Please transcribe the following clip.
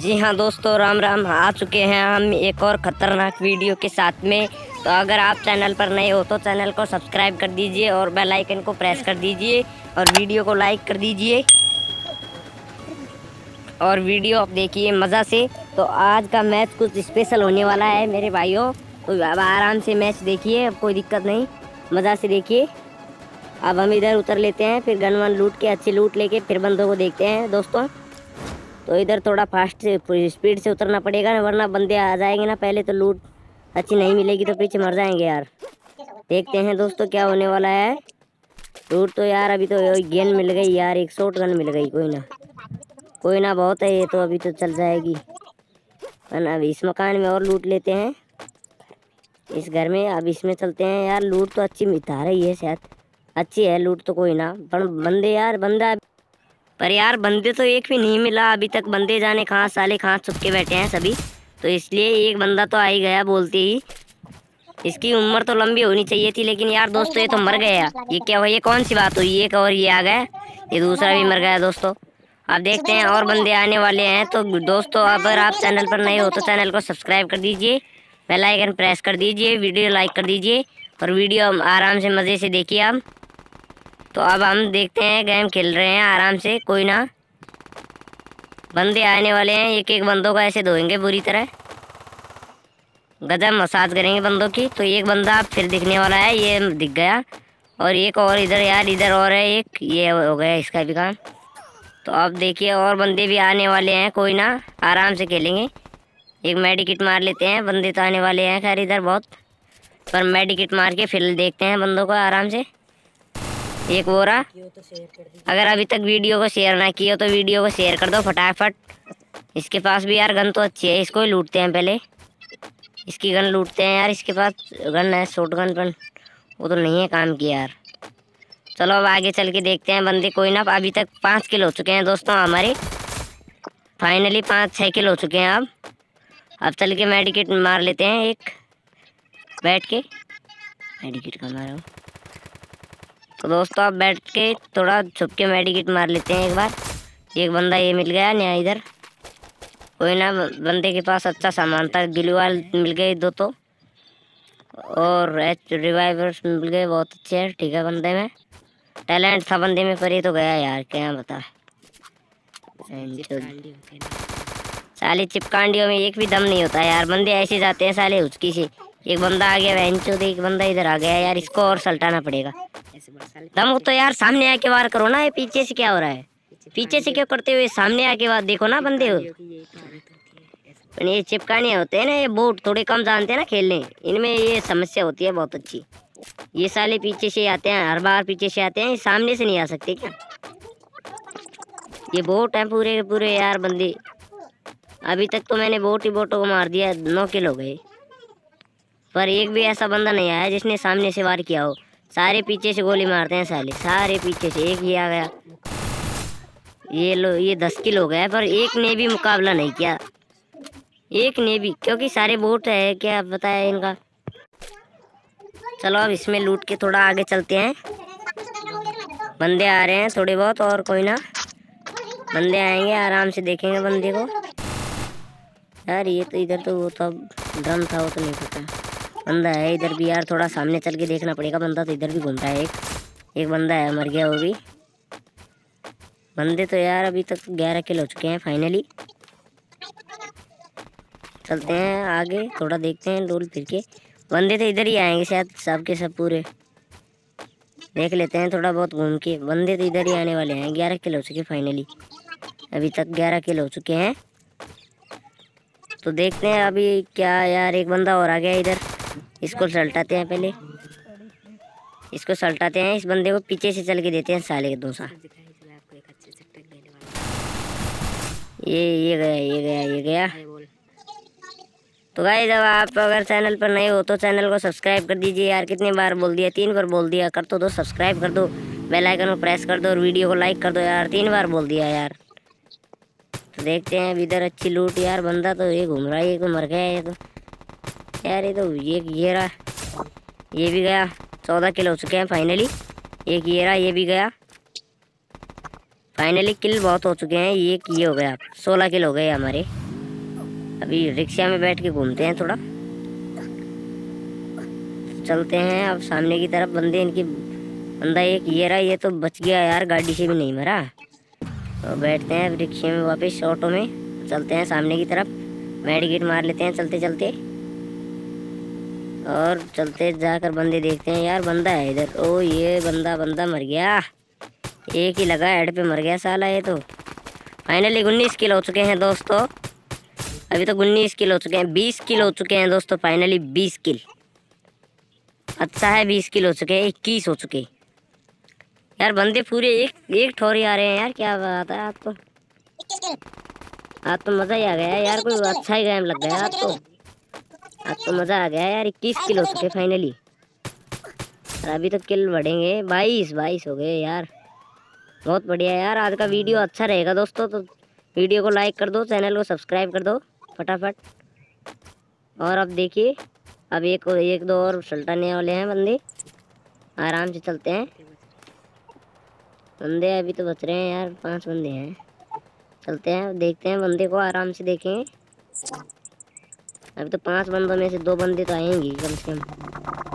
जी हाँ दोस्तों, राम राम आ चुके हैं हम एक और ख़तरनाक वीडियो के साथ में। तो अगर आप चैनल पर नए हो तो चैनल को सब्सक्राइब कर दीजिए और बेल आइकन को प्रेस कर दीजिए और वीडियो को लाइक कर दीजिए। और वीडियो आप देखिए मज़ा से। तो आज का मैच कुछ स्पेशल होने वाला है मेरे भाइयों। तो अब आराम से मैच देखिए, अब कोई दिक्कत नहीं। मज़ा से देखिए। अब हम इधर उतर लेते हैं, फिर गन वन लूट के, अच्छी लूट लेके फिर बंदों को देखते हैं। दोस्तों तो इधर थोड़ा फास्ट से स्पीड से उतरना पड़ेगा ना वरना बंदे आ जाएँगे ना पहले तो लूट अच्छी नहीं मिलेगी तो पीछे मर जाएँगे यार। देखते हैं दोस्तों क्या होने वाला है। लूट तो यार अभी तो गेंद मिल गई यार, एक शॉर्ट गन मिल गई, कोई ना। कोई ना, बहुत है ये तो अभी तो चल जाएगी। अब इस मकान में और लूट लेते हैं। इस घर में, अब इसमें चलते हैं यार। लूट तो अच्छी मिटा रही है शायद। अच्छी है लूट तो कोई ना। पर बंदे यार, बंदा पर यार, बंदे तो एक भी नहीं मिला। अभी तक बंदे जाने कहाँ, साले कहाँ छुप के बैठे हैं सभी। तो इसलिए एक बंदा तो आ ही गया, बोलते ही। इसकी उम्र तो लंबी होनी चाहिए थी, लेकिन यार दोस्तों, ये तो मर गया ये क्या हुआ? ये कौन सी बात हुई? एक और ये आ गया। ये दूसरा भी मर गया दोस्तों। आप देखते हैं, और बंदे आने वाले हैं। तो दोस्तों, अगर आप चैनल पर नए हो तो चैनल को सब्सक्राइब कर दीजिए। बेल आइकन प्रेस कर दीजिए, वीडियो लाइक कर दीजिए। और वीडियो आराम से मज़े से देखिए आप। तो अब हम देखते हैं गेम खेल रहे हैं आराम से, कोई ना। बंदे आने वाले हैं, एक एक बंदों को ऐसे धोएँगे बुरी तरह। गजब मसाज करेंगे बंदों की तो एक बंदा फिर दिखने वाला है, ये दिख गया। और एक और इधर यार, इधर और है, एक ये हो गया इसका भी काम। तो अब देखिए, और बंदे भी आने वाले हैं, कोई ना, आराम से खेलेंगे। एक मेडिकिट मार लेते हैं, बंदे तो आने वाले हैं, खैर इधर बहुत। पर मेडिकिट मार के फिर देखते हैं बंदों को आराम से। एक वो रहा। अगर अभी तक वीडियो को शेयर ना किया तो वीडियो को शेयर कर दो फटाफट। इसके पास भी यार गन तो अच्छी है इसको ही लूटते हैं पहले। इसकी गन लूटते हैं यार इसके पास गन है शॉर्ट गन पर। वो तो नहीं है काम की यार। चलो अब आगे चल के देखते हैं बंदे कोई ना अभी तक पाँच किल हो चुके हैं दोस्तों हमारे। फाइनली पाँच छः किल हो चुके हैं अब। अब चल के मेडिकेट मार लेते हैं एक। बैठ के। मेडिकेट का मारा तो दोस्तों आप बैठ के थोड़ा छुप के मेडिकेट मार लेते हैं एक बार। एक बंदा ये मिल गया नया इधर। कोई ना बंदे के पास अच्छा सामान था गिलवाल मिल गए दो तो और एच रिवाइवर्स मिल गए बहुत अच्छे हैं ठीक है बंदे में। टैलेंट था बंदे में पर ये तो गया यार क्या बता साले चिपकांडियों में एक भी दम नहीं होता यार बंदे ऐसे जाते हैं साले उसकी से एक बंदा आ गया चौधरी एक बंदा इधर आ गया यार, इसको और सल्टाना पड़ेगा। दम तो यार सामने आके वार करो ना, ये पीछे से क्या हो रहा है? पीछे से क्यों करते हुए सामने आके बात देखो ना बंदे हो। ये चिपकाने होते हैं ना, ये बोट थोड़े कम जानते हैं ना खेलने। इनमें ये समस्या होती है बहुत अच्छी। ये साले पीछे से आते हैं, हर बार पीछे से आते हैं, ये सामने से नहीं आ सकते क्या? ये बोट है पूरे के पूरे यार बंदे। अभी तक तो मैंने बोट ही बोटों को मार दिया, नौ किलो गए। पर एक भी ऐसा बंदा नहीं आया जिसने सामने से वार किया हो। सारे पीछे से गोली मारते हैं साले, सारे पीछे से एक ही आ गया। ये लो, ये दस किल हो गया पर एक ने भी मुकाबला नहीं किया। एक ने भी, क्योंकि सारे बोट है, क्या बताया इनका? चलो अब इसमें लूट के थोड़ा आगे चलते हैं। बंदे आ रहे हैं थोड़े बहुत, और कोई ना। बंदे आएँगे, आराम से देखेंगे बंदे को। यार, ये तो इधर तो वो तो ड्रम था, वो तो नहीं पता। बंदा है, इधर भी यार थोड़ा सामने चल के देखना पड़ेगा, बंदा तो इधर भी घूमता है एक। एक बंदा है, मर गया वो भी। बंदे तो यार अभी तक ग्यारह किल हो चुके हैं फाइनली चलते हैं आगे, थोड़ा देखते हैं डोल फिर के। बंदे तो इधर ही आएँगे शायद, सब के सब पूरे। देख लेते हैं थोड़ा बहुत घूम के। बंदे तो इधर ही आने वाले हैं, ग्यारह किल हो चुके फाइनली अभी तक ग्यारह किल हो चुके हैं। तो देखते हैं अभी क्या यार, एक बंदा और आ गया इधर। इसको सलटाते हैं पहले। इसको सलटाते हैं, इस बंदे को पीछे से चल के देते हैं साले के दो सा ये ये गया ये गया ये गया। तो भाई जब आप अगर चैनल पर नए हो तो चैनल को सब्सक्राइब कर दीजिए यार। कितनी बार बोल दिया? तीन बार बोल दिया। कर तो दो सब्सक्राइब कर दो। बेल आइकन को प्रेस कर दो और वीडियो को लाइक कर दो यार। तीन बार बोल दिया यार। तो देखते हैं इधर अच्छी लूट यार। बंदा तो ये घूम रहा है, ये तो मर गया ये तो। यार, ये तो ये ये रहा ये भी गया। चौदह किल हो चुके हैं फाइनली एक ये रहा, ये भी गया। फाइनली किल बहुत हो चुके हैं। ये ये हो गया। सोलह किल हो गए हमारे। अभी रिक्शा में बैठ के घूमते हैं थोड़ा। चलते हैं। अब सामने की तरफ़ बंदे, इनकी बंदा एक ये रहा, ये तो बच गया यार। गाड़ी से भी नहीं मरा। तो बैठते हैं रिक्शे में वापस, ऑटो में। चलते हैं सामने की तरफ़। मेडिकेट मार लेते हैं चलते चलते और चलते जाकर बंदे देखते हैं। यार बंदा है इधर। ओ ये बंदा बंदा मर गया। एक ही लगा हेड पे मर गया साला ये तो। फाइनली उन्नीस किलो हो चुके हैं दोस्तों। अभी तो उन्नीस किलो हो चुके हैं बीस किलो हो चुके हैं दोस्तों फाइनली बीस किल। अच्छा है बीस किलो हो चुके हैं इक्कीस हो चुके। यार बंदे पूरे एक एक ठोरी आ रहे हैं यार क्या बात है आपको आज तो मज़ा ही आ गया यार कोई अच्छा ही गेम लग गया आज तो। आज तो मज़ा आ गया यार, इक्कीस किलो हो चुके फाइनली और अभी तो किल बढ़ेंगे। बाईस बाईस हो गए यार। बहुत बढ़िया यार, आज का वीडियो अच्छा रहेगा दोस्तों तो वीडियो को लाइक कर दो चैनल को सब्सक्राइब कर दो, फटाफट। और अब देखिए, अब एक एक दो और सल्टाने वाले हैं बंदे। आराम से चलते हैं। बंदे अभी तो बच रहे हैं यार, पाँच बंदे हैं। चलते हैं, देखते हैं बंदे को, आराम से देखें। अभी तो पाँच बंदों में से दो बंदे तो आएँगे कम से कम।